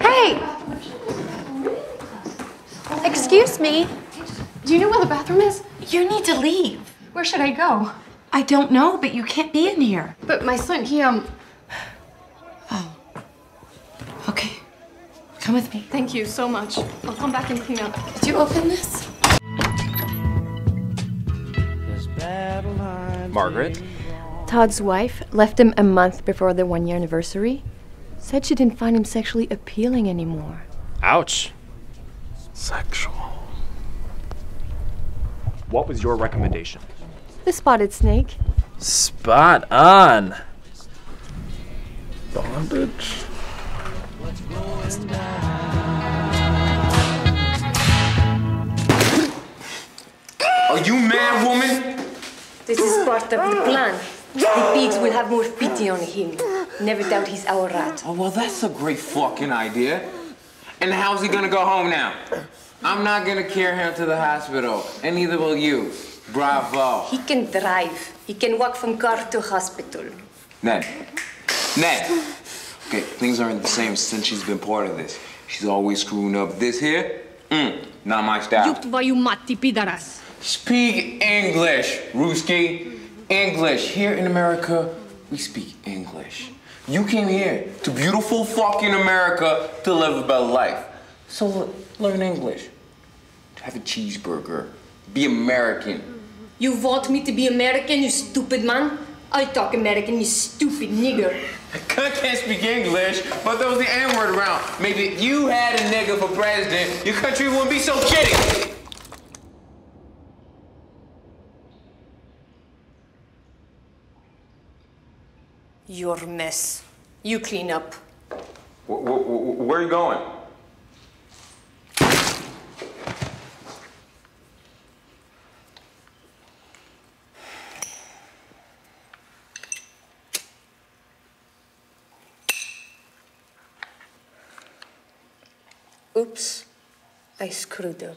Hey! Excuse me. Do you know where the bathroom is? You need to leave. Where should I go? I don't know, but you can't be in here. But my son, he, um... Oh. Okay. Come with me. Thank you so much. I'll come back and clean up. Did you open this? Margaret? Todd's wife left him a month before the one-year anniversary. Said she didn't find him sexually appealing anymore. Ouch. Sexual. What was your recommendation? The spotted snake. Spot on. Bondage. Are you mad, woman? This is part of the plan. The pigs will have more pity on him. Never doubt he's our rat. Oh, well, that's a great fucking idea. And how's he gonna go home now? I'm not gonna carry him to the hospital, and neither will you. Bravo. He can drive. He can walk from car to hospital. Ned. Ned! Okay, things aren't the same since she's been part of this. She's always screwing up this here. Mm, not my style. Mati pidaras. Speak English, Ruski. English. Here in America, we speak English. You came here to beautiful fucking America to live a better life. So learn English. Have a cheeseburger. Be American. You want me to be American, you stupid man? I talk American, you stupid nigger. I can't speak English, but there was the N word around. Maybe if you had a nigga for president, your country wouldn't be so shitty. Your mess. You clean up. Wh- wh- wh- where are you going? Oops. I screwed up.